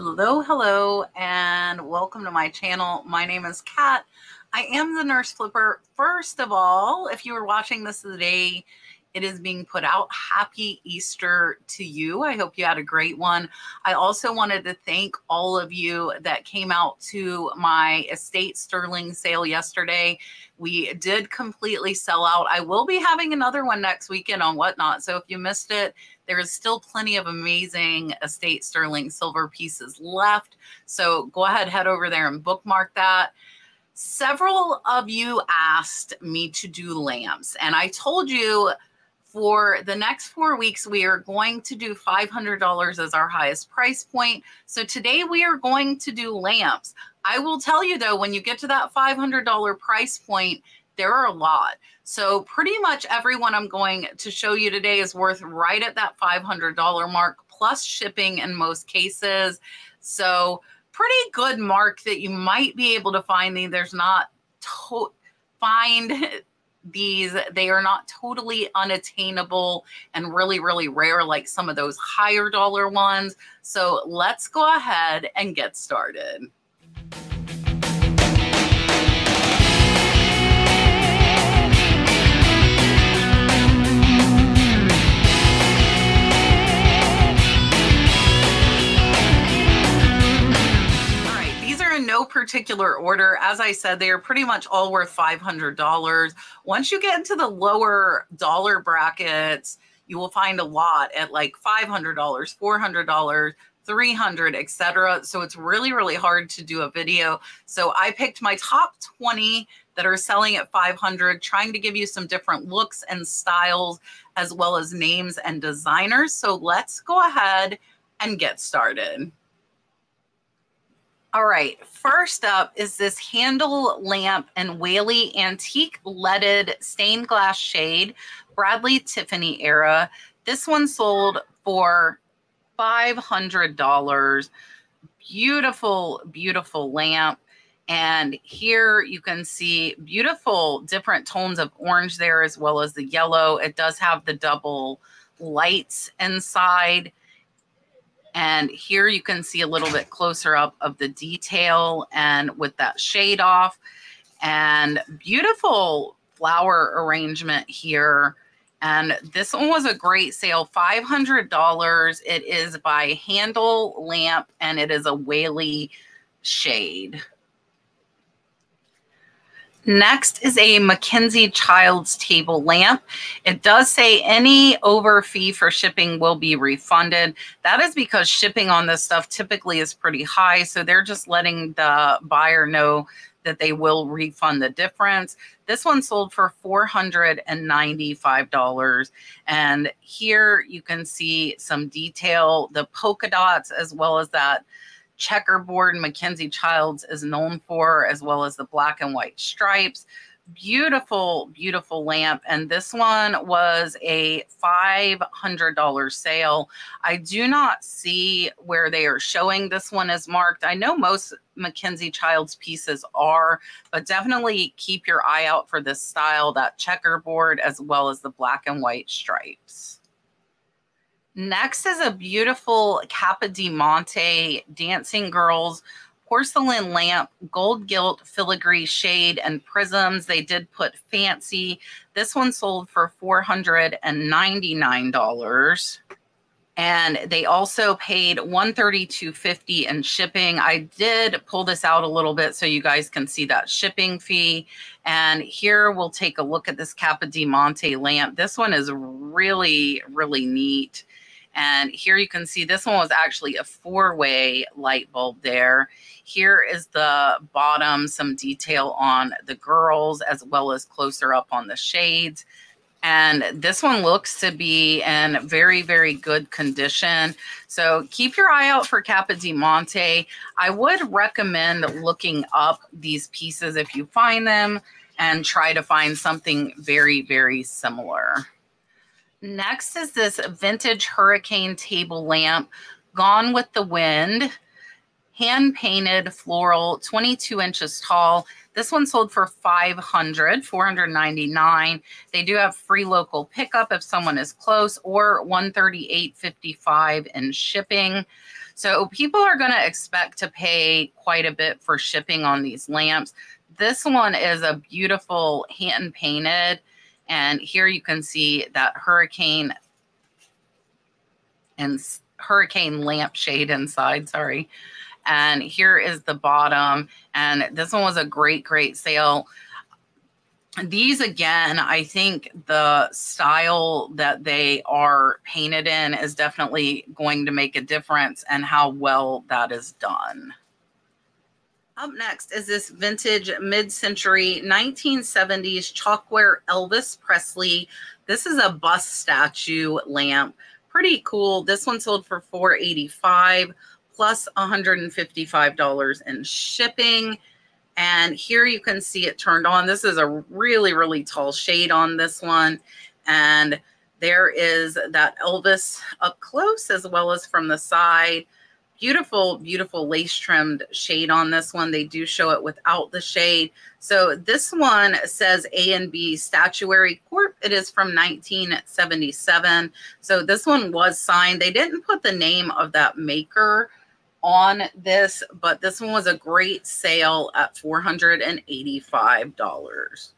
Hello, hello, and welcome to my channel. My name is Kat. I am the Nurse Flipper. First of all, if you were watching this today, it is being put out. Happy Easter to you. I hope you had a great one. I also wanted to thank all of you that came out to my estate sterling sale yesterday. We did completely sell out. I will be having another one next weekend on Whatnot. So if you missed it, there is still plenty of amazing estate sterling silver pieces left. So go ahead, head over there and bookmark that. Several of you asked me to do lamps, and I told you for the next four weeks, we are going to do $500 as our highest price point. So today we are going to do lamps. I will tell you though, when you get to that $500 price point, there are a lot. So pretty much everyone I'm going to show you today is worth right at that $500 mark plus shipping in most cases. So pretty good mark that you might be able to find. these. There's not to- find these they are not totally unattainable and really really rare like some of those higher dollar ones so let's go ahead and get started no particular order. As I said, they are pretty much all worth $500. Once you get into the lower dollar brackets, you will find a lot at like $500, $400, 300 etc so it's really really hard to do a video so i picked my top 20 that are selling at 500 trying to give you some different looks and styles as well as names and designers so let's go ahead and get started all right, first up is this Handel lamp and Whaley antique leaded stained glass shade, Bradley Tiffany era. This one sold for $500. Beautiful, beautiful lamp. And here you can see beautiful different tones of orange there as well as the yellow. It does have the double lights inside. And here you can see a little bit closer up of the detail and with that shade off and beautiful flower arrangement here. And this one was a great sale, $500. It is by Handel Lamp and it is a Whaley shade. Next is a Mackenzie Childs table lamp. It does say any over fee for shipping will be refunded. That is because shipping on this stuff typically is pretty high. So they're just letting the buyer know that they will refund the difference. This one sold for $495. And here you can see some detail, the polka dots, as well as that checkerboard Mackenzie Childs is known for, as well as the black and white stripes. Beautiful, beautiful lamp. And this one was a $500 sale. I do not see where they are showing this one is marked. I know most Mackenzie Childs pieces are, but definitely keep your eye out for this style, that checkerboard, as well as the black and white stripes. Next is a beautiful Capodimonte Dancing Girls porcelain lamp, gold gilt filigree shade, and prisms. They did put fancy. This one sold for $499 and they also paid 132.50 in shipping. I did pull this out a little bit so you guys can see that shipping fee. And here we'll take a look at this capodimonte lamp. This one is really really neat and here you can see this one was actually a four-way light bulb there. Here is the bottom, some detail on the girls as well as closer up on the shades. And this one looks to be in very, very good condition. So keep your eye out for Capodimonte. I would recommend looking up these pieces if you find them and try to find something very, very similar. Next is this vintage hurricane table lamp, Gone with the Wind, hand painted floral, 22 inches tall. This one sold for 500, 499. They do have free local pickup if someone is close or 138.55 in shipping. So people are going to expect to pay quite a bit for shipping on these lamps. This one is a beautiful hand painted. And here you can see that hurricane and hurricane lampshade inside. Sorry. And here is the bottom. And this one was a great, great sale. These again, I think the style that they are painted in is definitely going to make a difference and how well that is done. Up next is this vintage mid-century 1970s chalkware Elvis Presley. This is a bust statue lamp. Pretty cool. This one sold for 485 plus $155 in shipping. And here you can see it turned on. This is a really, really tall shade on this one. And there is that Elvis up close as well as from the side. Beautiful, beautiful lace trimmed shade on this one. They do show it without the shade. So this one says A and B Statuary Corp. It is from 1977. So this one was signed. They didn't put the name of that maker on this, but this one was a great sale at $485.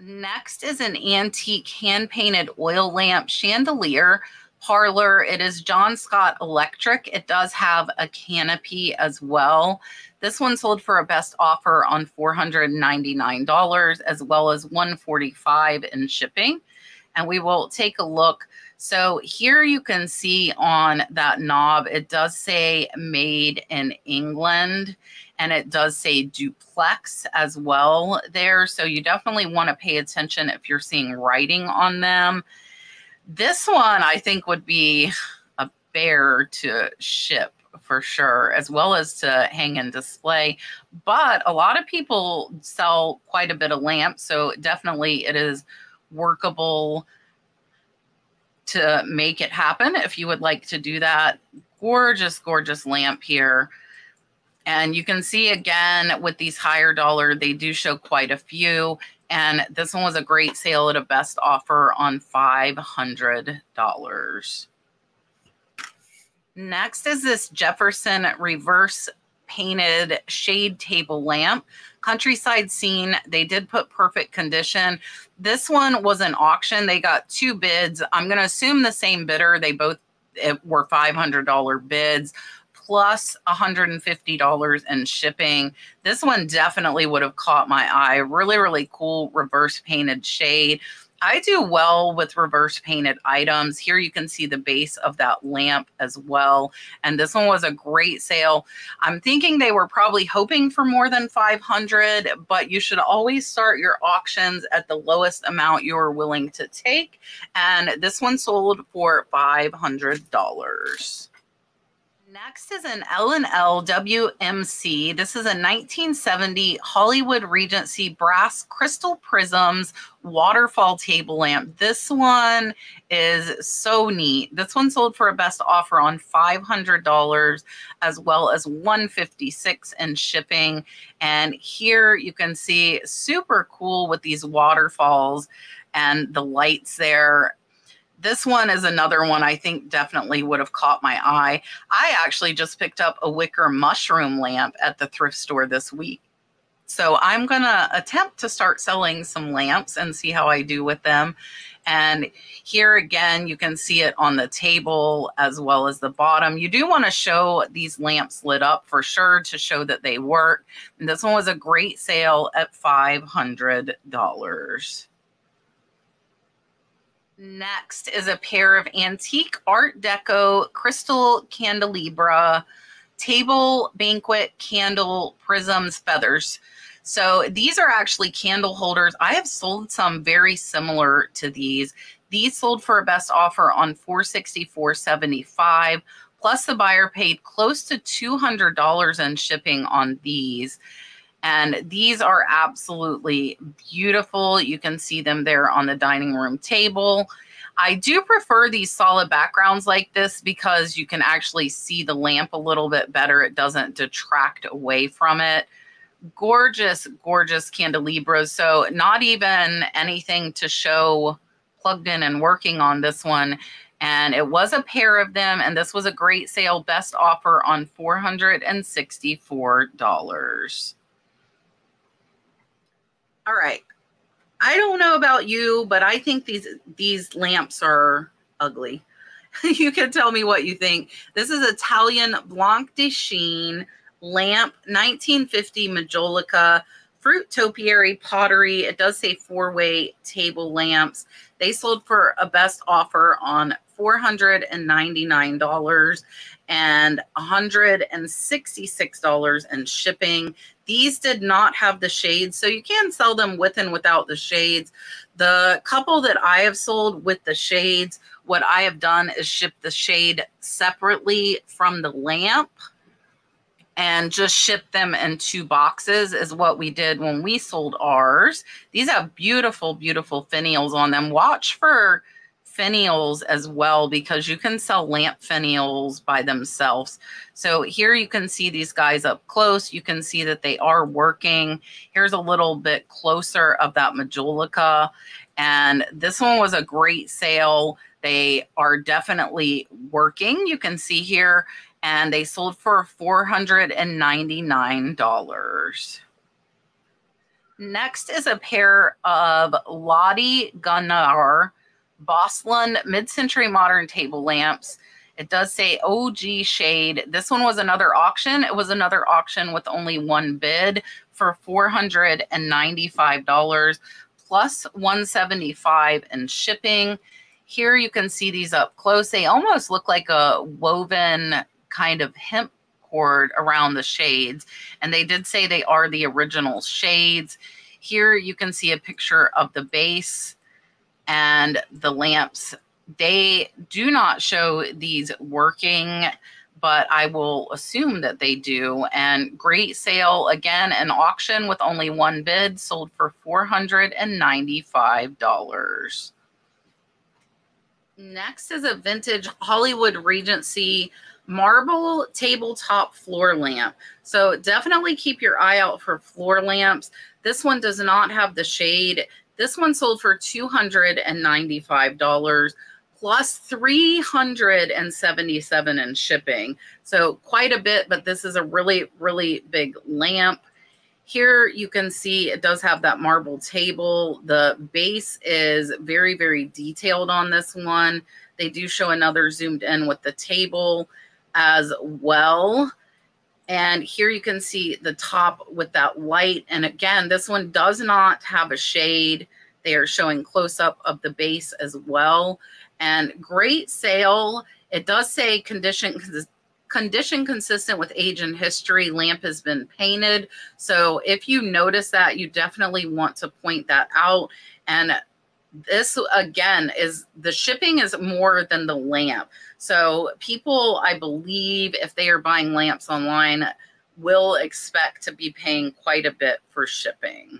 Next is an antique hand painted oil lamp chandelier parlor. It is John Scott Electric. It does have a canopy as well. This one sold for a best offer on $499 as well as 145 in shipping. And we will take a look so here you can see on that knob, it does say made in England and it does say duplex as well there. So you definitely want to pay attention if you're seeing writing on them. This one I think would be a bear to ship for sure, as well as to hang and display. But a lot of people sell quite a bit of lamps. So definitely it is workable to make it happen if you would like to do that. Gorgeous, gorgeous lamp here. And you can see again with these higher dollar, they do show quite a few. And this one was a great sale at a best offer on $500. Next is this Jefferson reverse painted shade table lamp. Countryside Scene, they did put perfect condition. This one was an auction. They got two bids. I'm going to assume the same bidder. They both were $500 bids plus $150 in shipping. This one definitely would have caught my eye. Really, really cool reverse painted shade. I do well with reverse painted items. Here you can see the base of that lamp as well. And this one was a great sale. I'm thinking they were probably hoping for more than 500, but you should always start your auctions at the lowest amount you're willing to take. And this one sold for $500. Next is an L&L WMC. This is a 1970 Hollywood Regency brass crystal prisms waterfall table lamp. This one is so neat. This one sold for a best offer on $500 as well as 156 in shipping. And here you can see super cool with these waterfalls and the lights there this one is another one I think definitely would have caught my eye. I actually just picked up a wicker mushroom lamp at the thrift store this week. So I'm going to attempt to start selling some lamps and see how I do with them. And here again, you can see it on the table as well as the bottom. You do want to show these lamps lit up for sure to show that they work. And this one was a great sale at $500. Next is a pair of antique Art Deco crystal candelabra table banquet candle prisms feathers. So these are actually candle holders. I have sold some very similar to these. These sold for a best offer on 464.75 plus the buyer paid close to $200 in shipping on these. And these are absolutely beautiful. You can see them there on the dining room table. I do prefer these solid backgrounds like this because you can actually see the lamp a little bit better. It doesn't detract away from it. Gorgeous, gorgeous candelabras. So not even anything to show plugged in and working on this one. And it was a pair of them, and this was a great sale, best offer on $464. All right. I don't know about you, but I think these these lamps are ugly. you can tell me what you think. This is Italian Blanc de Chine lamp, 1950 Majolica fruit topiary pottery. It does say four-way table lamps. They sold for a best offer on $499 and $166 in shipping. These did not have the shades, so you can sell them with and without the shades. The couple that I have sold with the shades, what I have done is ship the shade separately from the lamp and just ship them in two boxes is what we did when we sold ours. These have beautiful, beautiful finials on them. Watch for finials as well because you can sell lamp finials by themselves. So here you can see these guys up close. You can see that they are working. Here's a little bit closer of that Majolica. And this one was a great sale. They are definitely working. You can see here and they sold for $499. Next is a pair of Lottie Gunnar Bostlund mid-century modern table lamps. It does say OG shade. This one was another auction. It was another auction with only one bid for $495 plus 175 in shipping. Here you can see these up close. They almost look like a woven kind of hemp cord around the shades. And they did say they are the original shades. Here you can see a picture of the base and the lamps. They do not show these working, but I will assume that they do. And great sale again, an auction with only one bid sold for $495. Next is a vintage Hollywood Regency marble tabletop floor lamp. So definitely keep your eye out for floor lamps. This one does not have the shade. This one sold for $295 plus 377 in shipping. So quite a bit, but this is a really, really big lamp. Here you can see it does have that marble table. The base is very, very detailed on this one. They do show another zoomed in with the table as well. And here you can see the top with that light. And again, this one does not have a shade. They are showing close up of the base as well. And great sale. It does say condition condition consistent with age and history. Lamp has been painted. So if you notice that, you definitely want to point that out. And this again is the shipping is more than the lamp. So people, I believe, if they are buying lamps online, will expect to be paying quite a bit for shipping.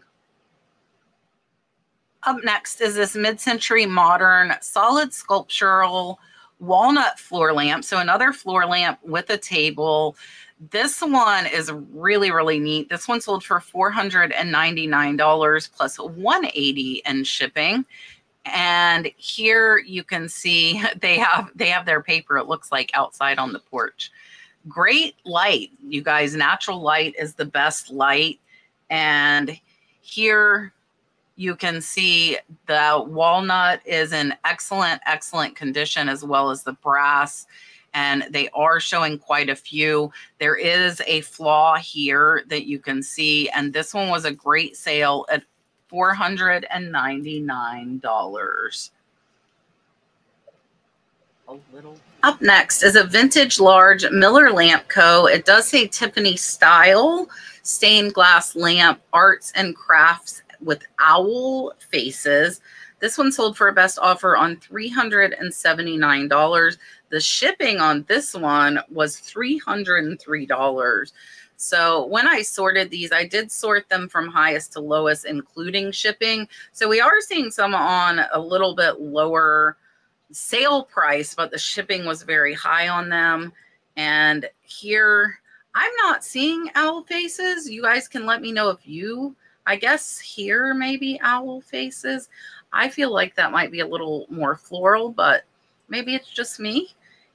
Up next is this mid-century modern solid sculptural walnut floor lamp. So another floor lamp with a table. This one is really, really neat. This one sold for $499 plus 180 in shipping. And here you can see they have they have their paper, it looks like outside on the porch. Great light, you guys. Natural light is the best light. And here you can see the walnut is in excellent, excellent condition, as well as the brass. And they are showing quite a few. There is a flaw here that you can see. And this one was a great sale at $499. A little. Up next is a vintage large Miller Lamp Co. It does say Tiffany style stained glass lamp, arts and crafts with owl faces. This one sold for a best offer on $379. The shipping on this one was $303. So when I sorted these, I did sort them from highest to lowest, including shipping. So we are seeing some on a little bit lower sale price, but the shipping was very high on them. And here, I'm not seeing owl faces. You guys can let me know if you, I guess here maybe owl faces. I feel like that might be a little more floral, but Maybe it's just me.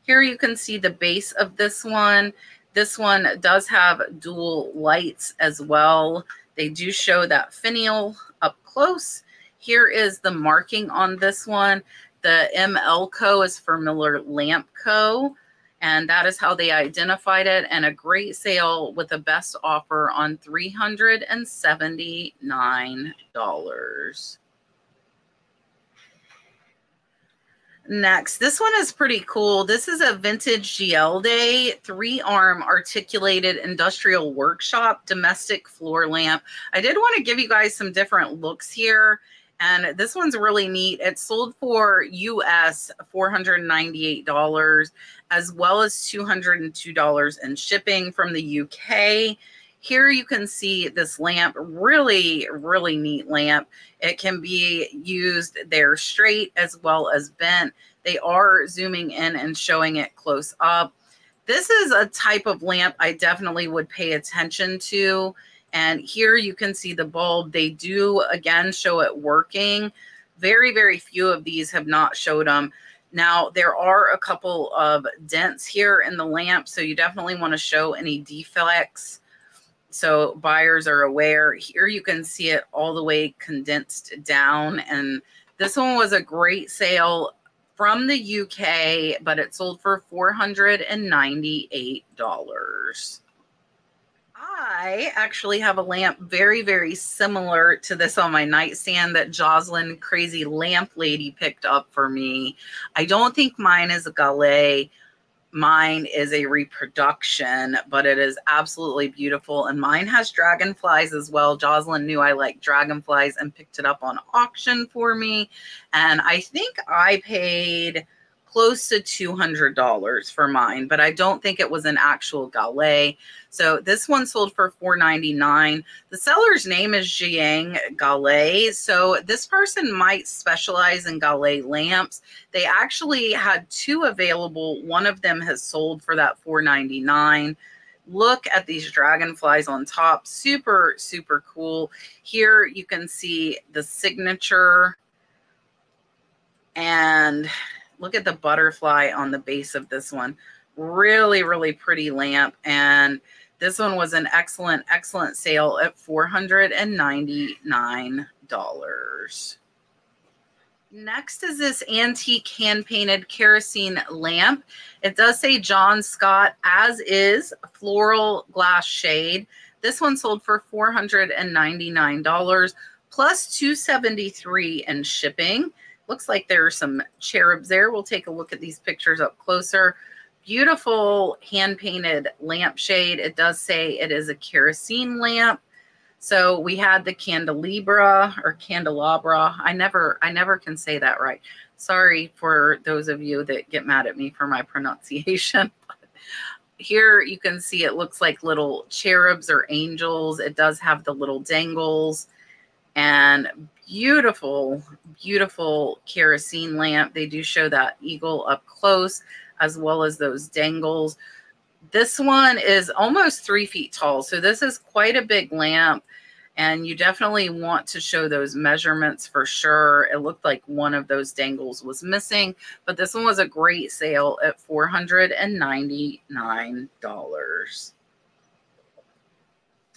Here you can see the base of this one. This one does have dual lights as well. They do show that finial up close. Here is the marking on this one. The ML Co is for Miller Lamp Co. And that is how they identified it. And a great sale with a best offer on $379. Next, this one is pretty cool. This is a vintage GL Day three arm articulated industrial workshop domestic floor lamp. I did want to give you guys some different looks here. And this one's really neat. It sold for US $498 as well as $202 in shipping from the UK. Here you can see this lamp, really, really neat lamp. It can be used there straight as well as bent. They are zooming in and showing it close up. This is a type of lamp I definitely would pay attention to. And here you can see the bulb. They do, again, show it working. Very, very few of these have not showed them. Now, there are a couple of dents here in the lamp, so you definitely want to show any defects so buyers are aware. Here you can see it all the way condensed down. And this one was a great sale from the UK, but it sold for $498. I actually have a lamp very, very similar to this on my nightstand that Jocelyn Crazy Lamp Lady picked up for me. I don't think mine is a Gallé. Mine is a reproduction, but it is absolutely beautiful. And mine has dragonflies as well. Jocelyn knew I like dragonflies and picked it up on auction for me. And I think I paid – close to $200 for mine, but I don't think it was an actual Gallé. So this one sold for $4.99. The seller's name is Jiang Gallet. So this person might specialize in Gallé lamps. They actually had two available. One of them has sold for that $4.99 look at these dragonflies on top super super cool here you can see the signature and look at the butterfly on the base of this one. Really, really pretty lamp. And this one was an excellent, excellent sale at $499. Next is this antique hand painted kerosene lamp. It does say John Scott, as is floral glass shade. This one sold for $499 plus 273 in shipping. Looks like there are some cherubs there. We'll take a look at these pictures up closer. Beautiful hand-painted lampshade. It does say it is a kerosene lamp. So we had the candelabra or candelabra. I never, I never can say that right. Sorry for those of you that get mad at me for my pronunciation. Here you can see it looks like little cherubs or angels. It does have the little dangles and beautiful, beautiful kerosene lamp. They do show that eagle up close as well as those dangles. This one is almost three feet tall. So this is quite a big lamp and you definitely want to show those measurements for sure. It looked like one of those dangles was missing, but this one was a great sale at $499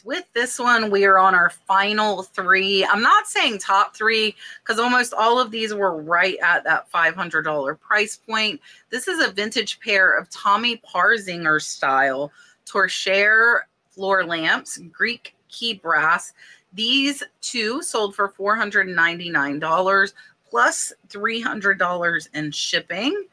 with this one, we are on our final three. I'm not saying top three because almost all of these were right at that $500 price point. This is a vintage pair of Tommi Parzinger style torchiere floor lamps, Greek key brass. These two sold for $499 plus $300 in shipping.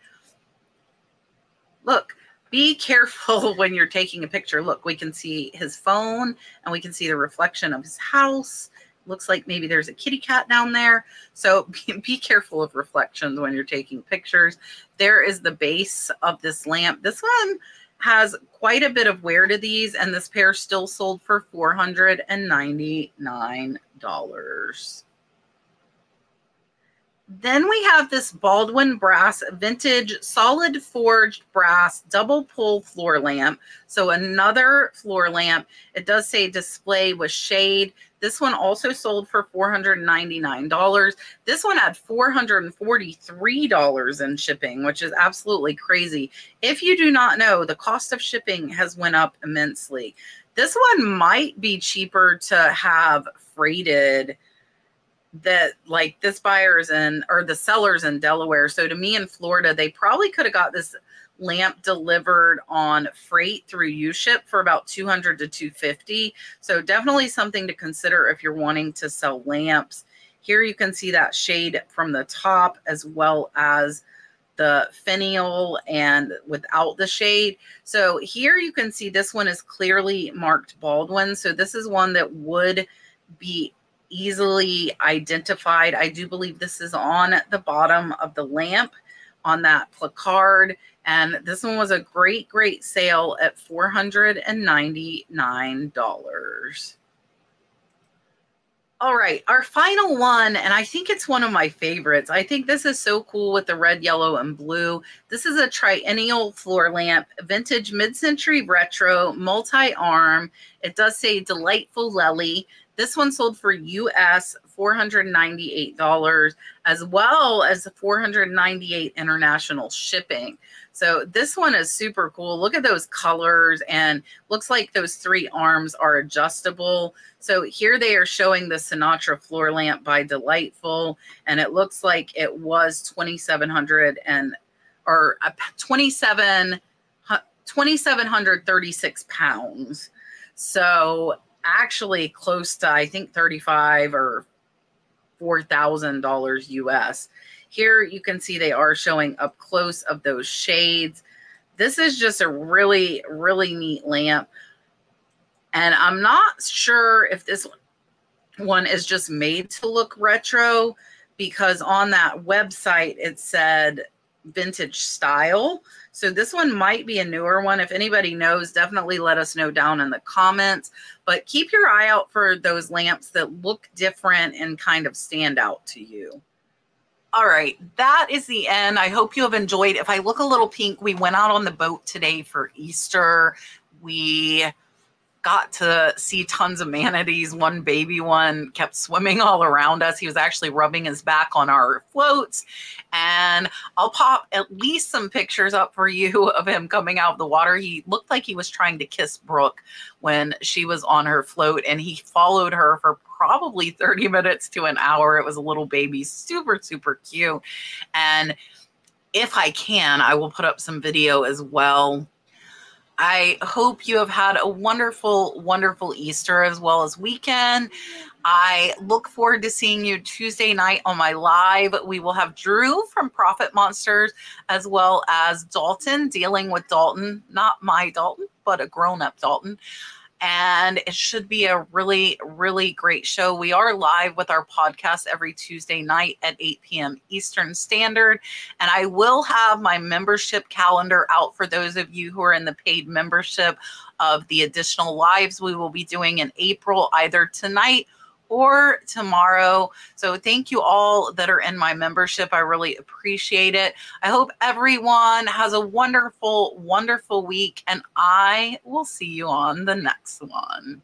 Look, be careful when you're taking a picture. Look, we can see his phone and we can see the reflection of his house. Looks like maybe there's a kitty cat down there. So be, be careful of reflections when you're taking pictures. There is the base of this lamp. This one has quite a bit of wear to these, and this pair still sold for $499. Then we have this Baldwin Brass Vintage Solid Forged Brass Double Pull Floor Lamp. So another floor lamp. It does say display with shade. This one also sold for $499. This one had $443 in shipping, which is absolutely crazy. If you do not know, the cost of shipping has went up immensely. This one might be cheaper to have freighted that like this buyer's in or the sellers in Delaware. So to me in Florida, they probably could have got this lamp delivered on freight through uship for about 200 to 250 so definitely something to consider if you're wanting to sell lamps. Here you can see that shade from the top as well as the finial and without the shade. So here you can see this one is clearly marked baldwin. So this is one that would be easily identified i do believe this is on the bottom of the lamp on that placard and this one was a great, great sale at $499. All right, our final one, and I think it's one of my favorites. I think this is so cool with the red, yellow, and blue. This is a Triennale floor lamp, vintage mid-century retro, multi-arm. It does say Delightfull Lely. This one sold for US $498 as well as 498 international shipping. So this one is super cool. Look at those colors and looks like those three arms are adjustable. So here they are showing the Sinatra floor lamp by Delightfull and it looks like it was 2700 and or uh, 27 2736 pounds. So actually close to I think 35 or $4,000 US. Here you can see they are showing up close of those shades. This is just a really, really neat lamp. And I'm not sure if this one is just made to look retro because on that website it said vintage style. So this one might be a newer one. If anybody knows, definitely let us know down in the comments. But keep your eye out for those lamps that look different and kind of stand out to you. All right, that is the end. I hope you have enjoyed. If I look a little pink, we went out on the boat today for Easter. We got to see tons of manatees. One baby one kept swimming all around us. He was actually rubbing his back on our floats. And I'll pop at least some pictures up for you of him coming out of the water. He looked like he was trying to kiss Brooke when she was on her float, and he followed her for probably 30 minutes to an hour. It was a little baby, super, super cute. And if I can, I will put up some video as well I hope you have had a wonderful, wonderful Easter as well as weekend. I look forward to seeing you Tuesday night on my live. We will have Drew from Profit Monsters as well as Dalton dealing with Dalton, not my Dalton, but a grown up Dalton and it should be a really, really great show. We are live with our podcast every Tuesday night at 8 p.m. Eastern Standard. And I will have my membership calendar out for those of you who are in the paid membership of the additional lives we will be doing in April, either tonight or tomorrow. So thank you all that are in my membership. I really appreciate it. I hope everyone has a wonderful, wonderful week, and I will see you on the next one.